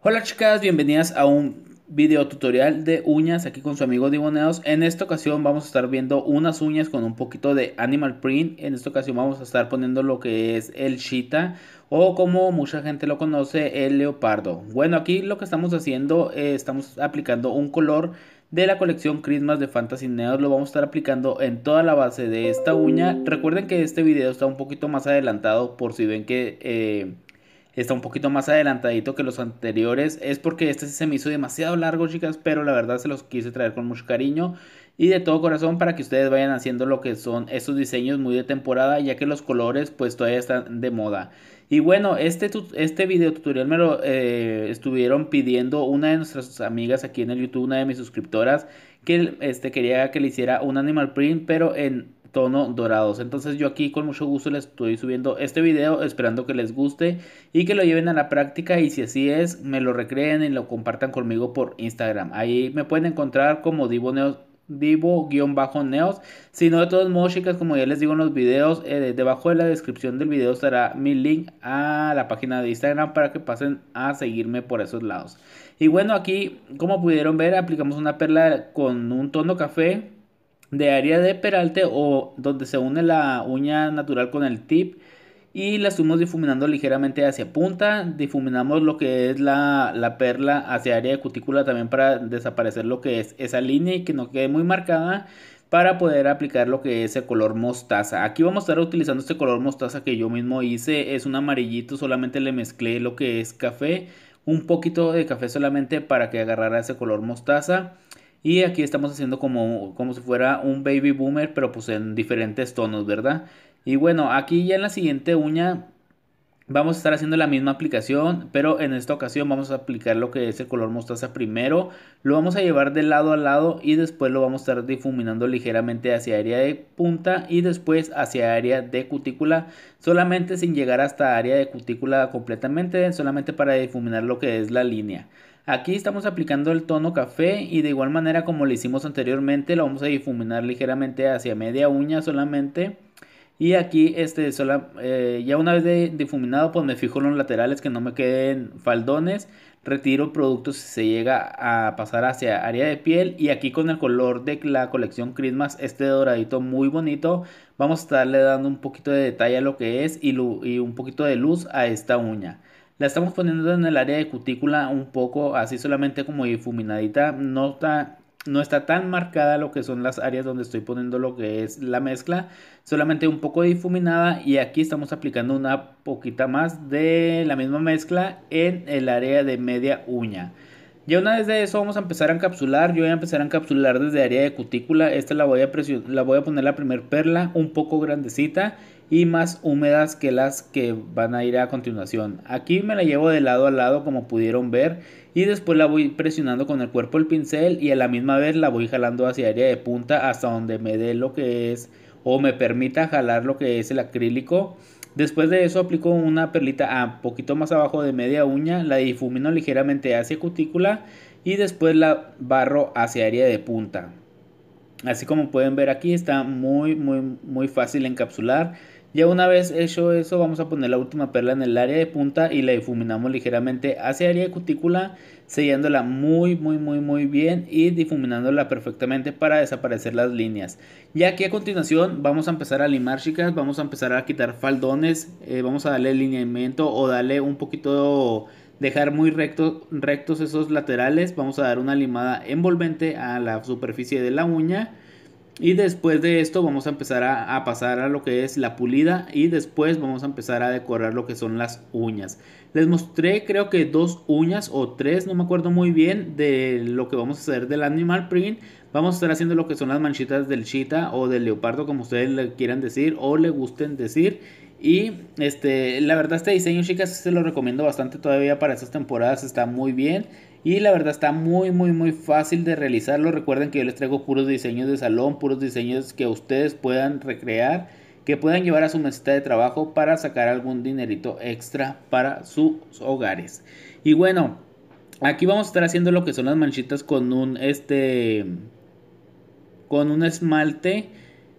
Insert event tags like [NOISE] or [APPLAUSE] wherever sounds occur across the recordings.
Hola chicas, bienvenidas a un video tutorial de uñas aquí con su amigo Diboneos. En esta ocasión vamos a estar viendo unas uñas con un poquito de animal print. En esta ocasión vamos a estar poniendo lo que es el cheetah o como mucha gente lo conoce el leopardo. Bueno aquí lo que estamos haciendo eh, estamos aplicando un color de la colección Christmas de Fantasy Neos lo vamos a estar aplicando en toda la base de esta uña. Recuerden que este video está un poquito más adelantado por si ven que eh, está un poquito más adelantadito que los anteriores. Es porque este se me hizo demasiado largo chicas, pero la verdad se los quise traer con mucho cariño y de todo corazón para que ustedes vayan haciendo lo que son estos diseños muy de temporada ya que los colores pues todavía están de moda. Y bueno, este, este video tutorial me lo eh, estuvieron pidiendo una de nuestras amigas aquí en el YouTube, una de mis suscriptoras, que este, quería que le hiciera un animal print, pero en tono dorados. Entonces yo aquí con mucho gusto les estoy subiendo este video esperando que les guste y que lo lleven a la práctica y si así es, me lo recreen y lo compartan conmigo por Instagram. Ahí me pueden encontrar como Divo Divo-Neos. Si no, de todos modos, chicas, como ya les digo en los videos, eh, debajo de la descripción del video estará mi link a la página de Instagram para que pasen a seguirme por esos lados. Y bueno, aquí, como pudieron ver, aplicamos una perla con un tono café de área de peralte o donde se une la uña natural con el tip y la estuvimos difuminando ligeramente hacia punta. Difuminamos lo que es la, perla hacia área de cutícula también para desaparecer lo que es esa línea y que no quede muy marcada para poder aplicar lo que es el color mostaza. Aquí vamos a estar utilizando este color mostaza que yo mismo hice. Es un amarillito, solamente le mezclé lo que es café. Un poquito de café solamente para que agarrara ese color mostaza. Y aquí estamos haciendo como, como si fuera un baby boomer, pero pues en diferentes tonos, ¿verdad? Y bueno, aquí ya en la siguiente uña vamos a estar haciendo la misma aplicación, pero en esta ocasión vamos a aplicar lo que es el color mostaza primero. Lo vamos a llevar de lado a lado y después lo vamos a estar difuminando ligeramente hacia área de punta y después hacia área de cutícula, solamente sin llegar hasta área de cutícula completamente, solamente para difuminar lo que es la línea. Aquí estamos aplicando el tono café y de igual manera como lo hicimos anteriormente lo vamos a difuminar ligeramente hacia media uña solamente y aquí, este, sola, eh, ya una vez difuminado, pues me fijo en los laterales que no me queden faldones. Retiro productos si se llega a pasar hacia área de piel. Y aquí con el color de la colección Christmas, este doradito muy bonito. Vamos a estarle dando un poquito de detalle a lo que es y, y un poquito de luz a esta uña. La estamos poniendo en el área de cutícula un poco así solamente como difuminadita. No está no está tan marcada lo que son las áreas donde estoy poniendo lo que es la mezcla, solamente un poco difuminada y aquí estamos aplicando una poquita más de la misma mezcla en el área de media uña. Ya una vez de eso vamos a empezar a encapsular. Yo voy a empezar a encapsular desde área de cutícula. Esta la voy a, la voy a poner la primer perla un poco grandecita y más húmedas que las que van a ir a continuación. Aquí me la llevo de lado a lado como pudieron ver y después la voy presionando con el cuerpo del pincel y a la misma vez la voy jalando hacia área de punta hasta donde me dé lo que es o me permita jalar lo que es el acrílico Después de eso aplico una perlita a poquito más abajo de media uña, la difumino ligeramente hacia cutícula y después la barro hacia área de punta. Así como pueden ver aquí está muy muy muy fácil encapsular. Ya una vez hecho eso vamos a poner la última perla en el área de punta y la difuminamos ligeramente hacia área de cutícula, sellándola muy muy muy muy bien y difuminándola perfectamente para desaparecer las líneas. Ya aquí a continuación vamos a empezar a limar chicas, vamos a empezar a quitar faldones, eh, vamos a darle lineamiento o darle un poquito dejar muy recto, rectos esos laterales, vamos a dar una limada envolvente a la superficie de la uña y después de esto vamos a empezar a, pasar a lo que es la pulida y después vamos a empezar a decorar lo que son las uñas. Les mostré creo que dos uñas o tres, no me acuerdo muy bien de lo que vamos a hacer del animal print. Vamos a estar haciendo lo que son las manchitas del chita o del leopardo como ustedes le quieran decir o le gusten decir. Y este, la verdad este diseño chicas se lo recomiendo bastante todavía para estas temporadas, está muy bien. Y la verdad está muy, muy, muy fácil de realizarlo. Recuerden que yo les traigo puros diseños de salón, puros diseños que ustedes puedan recrear, que puedan llevar a su mesita de trabajo para sacar algún dinerito extra para sus hogares. Y bueno, aquí vamos a estar haciendo lo que son las manchitas con un, este, con un esmalte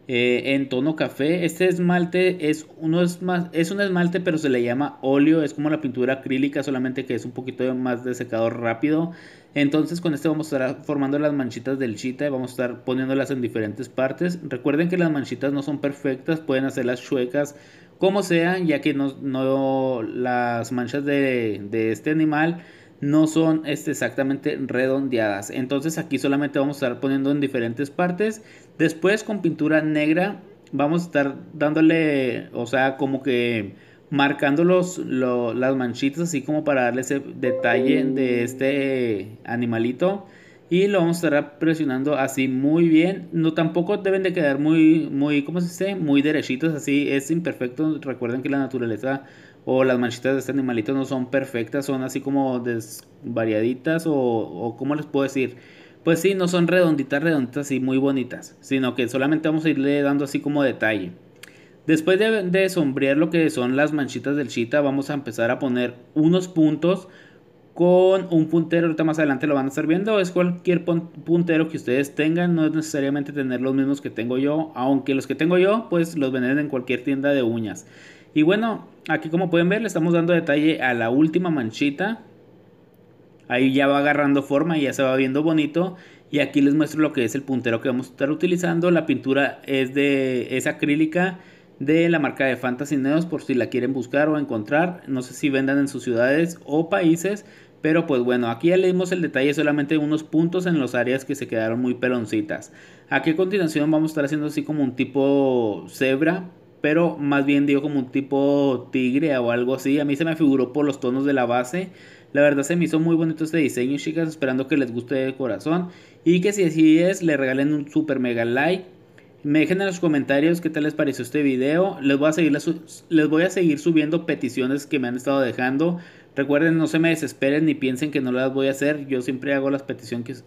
eh, en tono café. Este esmalte es, uno es, más, es un esmalte pero se le llama óleo, es como la pintura acrílica solamente que es un poquito más de secador rápido. Entonces con este vamos a estar formando las manchitas del chita y vamos a estar poniéndolas en diferentes partes. Recuerden que las manchitas no son perfectas, pueden hacerlas chuecas como sea, ya que no, no las manchas de, de este animal no son este, exactamente redondeadas. Entonces aquí solamente vamos a estar poniendo en diferentes partes. Después con pintura negra vamos a estar dándole, o sea, como que marcando los, las manchitas así como para darle ese detalle de este animalito. Y lo vamos a estar presionando así muy bien. No tampoco deben de quedar muy, muy, ¿cómo se dice? Muy derechitos así. Es imperfecto. Recuerden que la naturaleza o las manchitas de este animalito no son perfectas, son así como desvariaditas o, o ¿cómo les puedo decir? Pues sí, no son redonditas, redonditas y muy bonitas, sino que solamente vamos a irle dando así como detalle. Después de, de sombrear lo que son las manchitas del chita, vamos a empezar a poner unos puntos con un puntero, ahorita más adelante lo van a estar viendo, es cualquier puntero que ustedes tengan, no es necesariamente tener los mismos que tengo yo, aunque los que tengo yo pues los venden en cualquier tienda de uñas. Y bueno, aquí como pueden ver le estamos dando detalle a la última manchita. Ahí ya va agarrando forma y ya se va viendo bonito. Y aquí les muestro lo que es el puntero que vamos a estar utilizando. La pintura es de es acrílica de la marca de Fantasy Neos por si la quieren buscar o encontrar. No sé si vendan en sus ciudades o países. Pero pues bueno, aquí ya leímos el detalle solamente unos puntos en los áreas que se quedaron muy peloncitas. Aquí a continuación vamos a estar haciendo así como un tipo cebra pero más bien digo como un tipo tigre o algo así. A mí se me figuró por los tonos de la base. La verdad se me hizo muy bonito este diseño, chicas, esperando que les guste de corazón. Y que si así es, le regalen un super mega like. Me dejen en los comentarios qué tal les pareció este video. Les voy a seguir, les voy a seguir subiendo peticiones que me han estado dejando. Recuerden, no se me desesperen ni piensen que no las voy a hacer. Yo siempre hago las,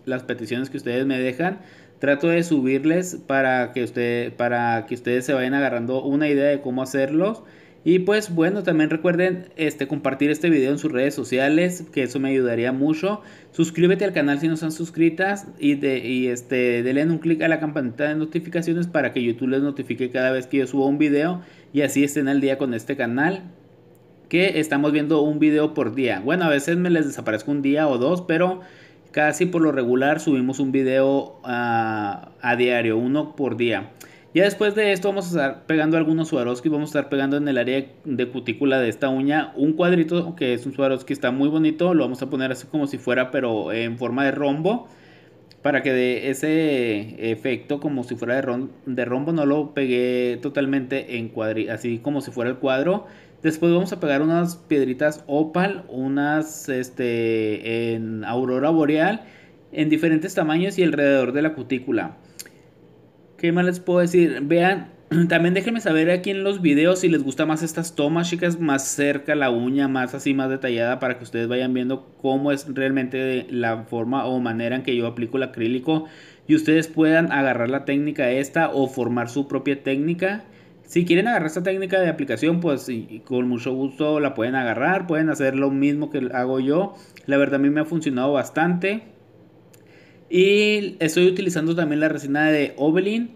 las peticiones que ustedes me dejan trato de subirles para que, usted, para que ustedes se vayan agarrando una idea de cómo hacerlos. Y pues bueno, también recuerden este, compartir este video en sus redes sociales, que eso me ayudaría mucho. Suscríbete al canal si no están suscritas y, de, y este, denle un clic a la campanita de notificaciones para que YouTube les notifique cada vez que yo subo un video y así estén al día con este canal. Que estamos viendo un video por día. Bueno, a veces me les desaparezco un día o dos, pero Casi por lo regular subimos un video a, diario, uno por día. Ya después de esto vamos a estar pegando algunos Swarovski, vamos a estar pegando en el área de cutícula de esta uña un cuadrito que es un Swarovski, está muy bonito, lo vamos a poner así como si fuera pero en forma de rombo. Para que de ese efecto como si fuera de, de rombo no lo pegué totalmente en cuadrito, así como si fuera el cuadro. Después vamos a pegar unas piedritas opal, unas este, en aurora boreal, en diferentes tamaños y alrededor de la cutícula. ¿Qué más les puedo decir? Vean, [CLEARS THROAT] también déjenme saber aquí en los videos si les gusta más estas tomas, chicas, más cerca la uña, más así, más detallada, para que ustedes vayan viendo cómo es realmente la forma o manera en que yo aplico el acrílico y ustedes puedan agarrar la técnica esta o formar su propia técnica si quieren agarrar esta técnica de aplicación, pues con mucho gusto la pueden agarrar, pueden hacer lo mismo que hago yo. La verdad a mí me ha funcionado bastante. Y estoy utilizando también la resina de Ovelin.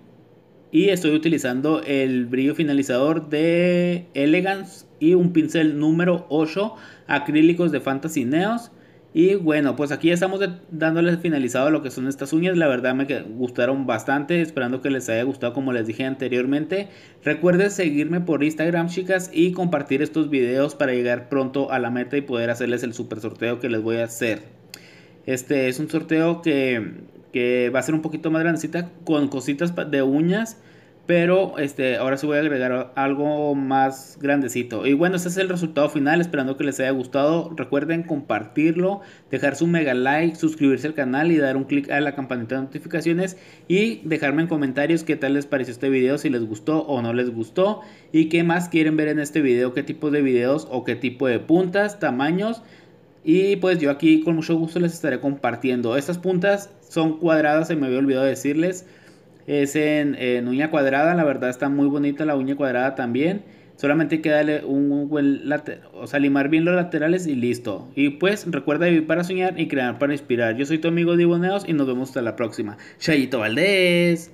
Y estoy utilizando el brillo finalizador de Elegance y un pincel número 8 acrílicos de Fantasy Neos. Y bueno, pues aquí ya estamos dándoles finalizado lo que son estas uñas. La verdad me gustaron bastante, esperando que les haya gustado como les dije anteriormente. Recuerden seguirme por Instagram, chicas, y compartir estos videos para llegar pronto a la meta y poder hacerles el super sorteo que les voy a hacer. Este es un sorteo que, que va a ser un poquito más grandecita con cositas de uñas pero este, ahora sí voy a agregar algo más grandecito. Y bueno, este es el resultado final. Esperando que les haya gustado. Recuerden compartirlo, dejar su mega like, suscribirse al canal y dar un clic a la campanita de notificaciones. Y dejarme en comentarios qué tal les pareció este video, si les gustó o no les gustó. Y qué más quieren ver en este video, qué tipo de videos o qué tipo de puntas, tamaños. Y pues yo aquí con mucho gusto les estaré compartiendo. Estas puntas son cuadradas, se me había olvidado decirles es en, uña cuadrada, la verdad está muy bonita la uña cuadrada también. Solamente hay que darle un, buen o sea, limar bien los laterales y listo. Y pues recuerda vivir para soñar y crear para inspirar. Yo soy tu amigo Diboneos y nos vemos hasta la próxima. Chayito Valdés.